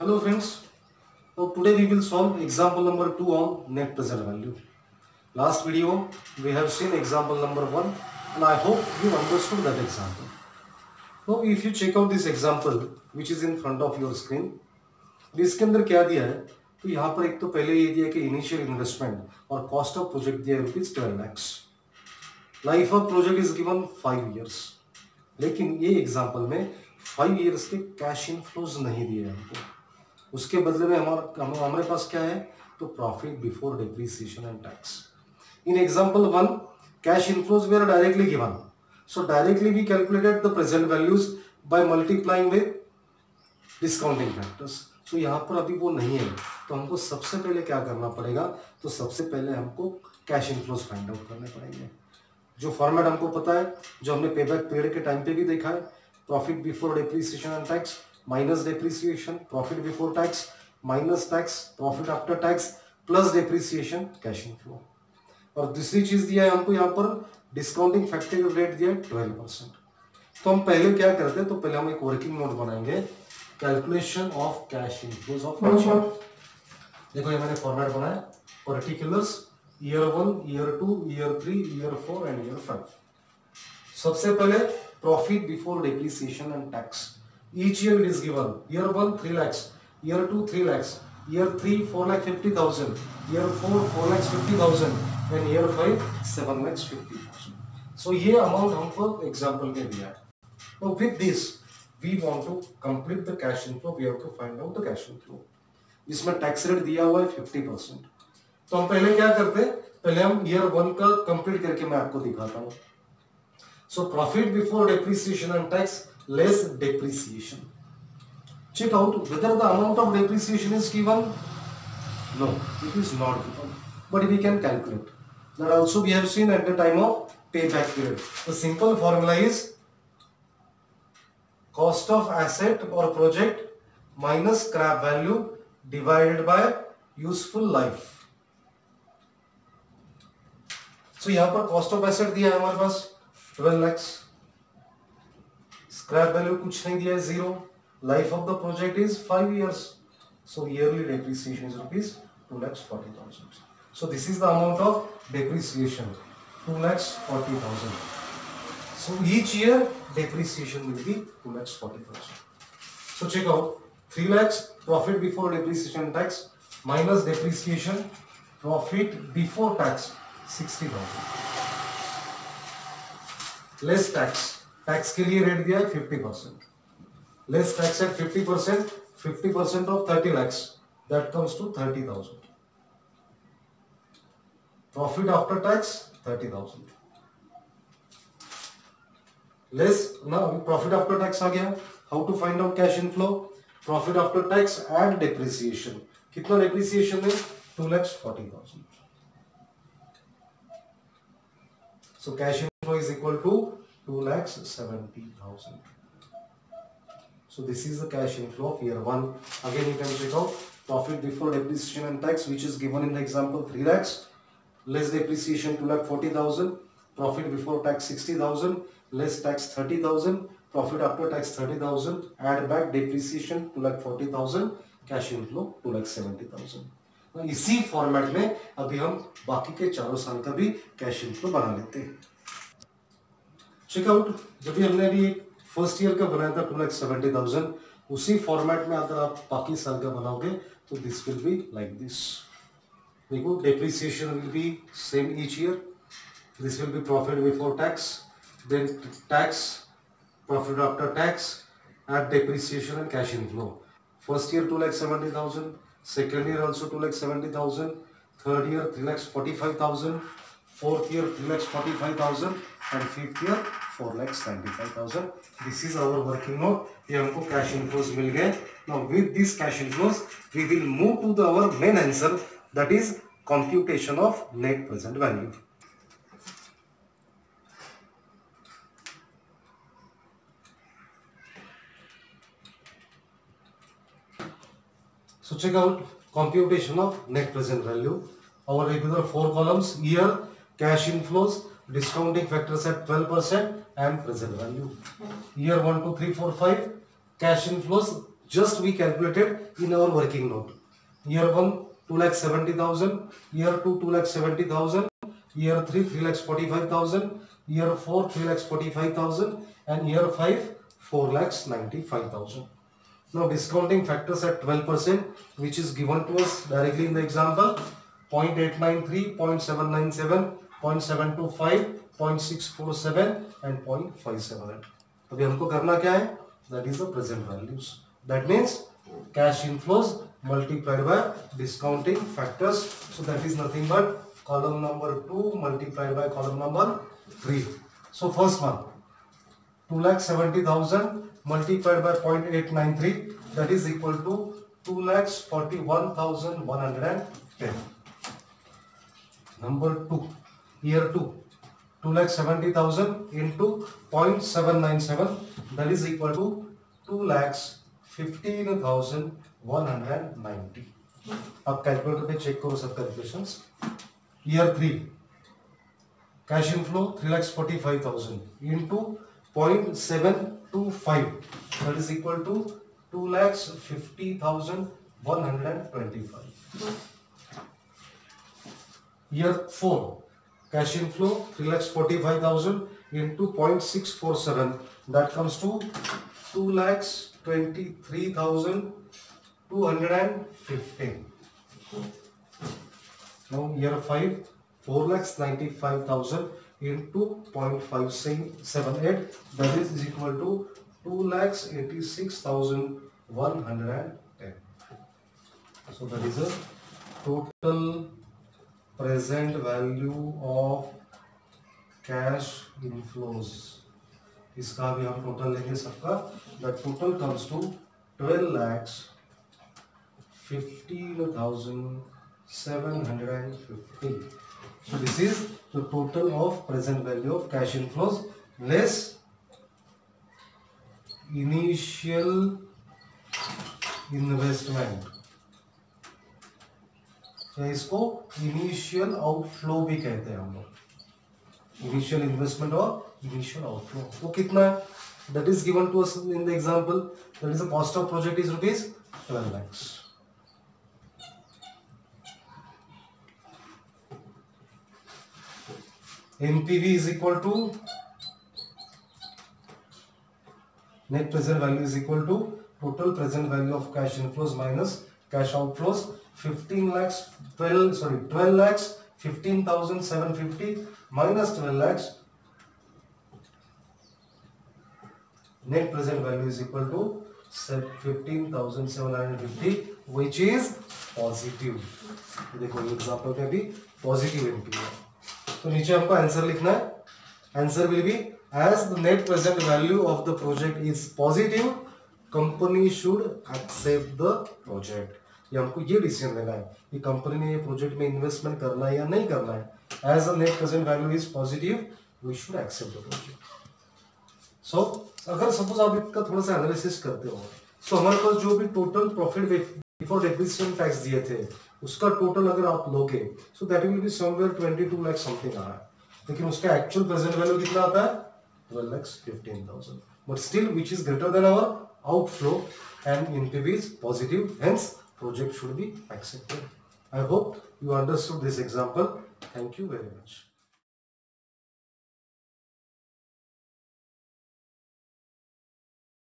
Hello friends तो today we will solve example number two on net present value last video we have seen example number one and I hope you understood that example तो if you check out this example which is in front of your screen इसके अंदर क्या दिया है? तो यहाँ पर एक तो पहले ये दिया कि इनिशियल इन्वेस्टमेंट और कॉस्ट ऑफ़ प्रोजेक्ट दिया rupees twelve lakhs life of project is given five years लेकिन ये एग्ज़ाम्पल में फाइव ईयर्स के कैश इनफ्लोज नहीं दिए हमको। उसके बदले में हमारा हम, हमारे पास क्या है? तो profit before depreciation and tax in example one cash inflows they are directly given so directly we calculated the present values by multiplying with discounting factors so यहाँ पर अभी वो नहीं है। तो हमको सबसे पहले क्या करना पड़ेगा? तो सबसे पहले हमको कैश इनफ्लोज फाइंड आउट करने पड़ेंगे। जो फॉर्मेट हमको पता है जो हमने पे बैक पीरियड के टाइम पे भी देखा है profit before depreciation and tax minus depreciation profit before tax minus tax profit after tax plus depreciation cash inflow और दूसरी चीज़ दिया है हमको यहाँ पर डिस्काउंटिंग फैक्टर रेट दिया है ट्वेल्व परसेंट तो हम पहले क्या करते हैं तो पहले हम एक वर्किंग नोट बनाएँगे. Calculation of cash inflows of देखो ये मैंने फॉर्मेट बनाया particulars year one year two year three year four and year five सबसे पहले profit before depreciation and tax each year it is given year one three lakhs year two three lakhs year three four lakh fifty thousand year four four lakhs fifty thousand and year five seven lakhs fifty thousand so ये amount हमको example में दिया। है तो with this we want to complete the cash inflow we have to find out the cash inflow इसमें tax rate दिया हुआ है फिफ्टी परसेंट तो हम पहले क्या करते पहले हम ईयर वन का कंप्लीट करके मैं आपको दिखाता हूँ। So profit before depreciation and tax less depreciation check out whether the amount of depreciation is given no it is not given but we can calculate that also we have seen at the time of payback period the simple formula is cost of asset or project minus scrap value divided by useful life so यहाँ पर cost of asset दिया है हमारे पास 12 lakhs scrap value कुछ नहीं दिया है zero life of the project is 5 years so yearly depreciation is rupees 2 lakhs 40,000 so this is the amount of depreciation 2 lakhs 40,000 so each year depreciation will be 2 lakhs 40,000 so check out 3 lakhs profit before depreciation tax minus depreciation profit before tax 60,000 less tax tax के लिए rate दिया fifty percent less tax at fifty percent fifty percent of thirty lakhs that comes to thirty thousand profit after tax thirty thousand less ना profit after tax आ गया. How to find out cash inflow profit after tax and depreciation कितना depreciation है? Two lakhs forty thousand so cash inflow is equal to 2 lakhs 70,000 So this is the cash inflow of year one. Again, you can check out. Profit before depreciation and tax, which is given in the example 3 lakhs, less depreciation 2 lakh 40,000, profit before tax 60,000, less tax 30,000, profit after tax 30,000, add back depreciation 2 lakh 40,000, cash inflow 2 lakh 70,000. और इसी format में अभी हम बाकी के चारों साल का भी कैश इन फ्लो बना लेते हैं। चेकआउट जब भी हमने अभी फ़र्स्ट ईयर का बनाया था टू लैख सेवेंटी थाउज़ेंड उसी फॉर्मेट में अगर आप बाकी साल का बनाओगे तो this will be like this देखो depreciation will be same each year this will be profit before tax then tax profit after tax at depreciation and cash inflow first year two 2 seventy thousand second year also 2 lakh 70,000, third year 3 lakhs 45,000, fourth year 3 lakhs 45,000 and fifth year 4 lakhs 95,000. This is our working note. ये हमको cash inflows मिल गए. Now with these cash inflows, we will move to the, our main answer that is computation of net present value. So check out computation of net present value. Our regular four columns year cash inflows discounting factors at 12% and present value. Year 1 2 3 4 5 cash inflows just we calculated in our working note. Year 1 2 lakh 70000 year 2 2 lakh 70000 year 3 3 lakh 45000 year 4 3 lakh 45000 and year 5 4 lakhs 95000 now discounting factors at 12% which is given to us directly in the example 0.893 0.797 0.725 0.647 and 0.578 अभी हमको करना क्या है that is the present values that means cash inflows multiplied by discounting factors so that is nothing but column number 2 multiplied by column number 3 so first one 2 lakh 70000 multiplied by 0.893 that is equal to 2 lakhs 41110 number 2 year 2 2 lakh 70000 into 0.797 that is equal to 2 lakhs 15190 अब calculator पे check करो सब calculations year three cash inflow three lakhs forty five thousand into 0.725 that is equal to 2 lakhs 50,125. Year 4 cash inflow 3 lakhs 45,000 into 0.647 that comes to 2 lakhs 23,215. Now year 5 4 lakhs 95,000 into 0.578 that is equal to 2 lakhs 86,110 so that is a total present value of cash inflows इसका भी हम total लेंगे सबका the total comes to twelve lakhs fifteen thousand seven hundred and fifty so this is the total of present value of cash inflows less initial investment. तो इसको initial outflow भी कहते हैं हम लोग। इनिशियल इन्वेस्टमेंट और इनिशियल आउटफ्लो वो कितना है? That is given to us in the example that is the cost of project is rupees 12 lakhs. NPV is equal to net present value is equal to total present value of cash inflows minus cash outflows 15 lakhs 12 sorry 12 lakhs 15750 minus 12 lakhs net present value is equal to 15750 which is positive देखो example में भी positive NP है तो नीचे आपको answer लिखना है। Answer will be as the net present value of the project is positive company should accept the project ये हमको ये डिसीज़न लेना है कि कंपनी ने ये प्रोजेक्ट में इन्वेस्टमेंट करना है या नहीं करना है। As a net present value is positive we should accept the project so अगर सपोज़ आप इसका थोड़ा सा एनालिसिस करते हो सो so, हमारे पास जो भी total profit before depreciation tax दिए थे उसका टोटल अगर आप लोगे so that will be somewhere 22 lakh something आ रहा है। लेकिन उसका एक्चुअल प्रेजेंट वैल्यू कितना आता है? 12 lakh 15000 but still which is greater than our outflow and NPV is positive hence project should be accepted I hope you understood this example thank you very much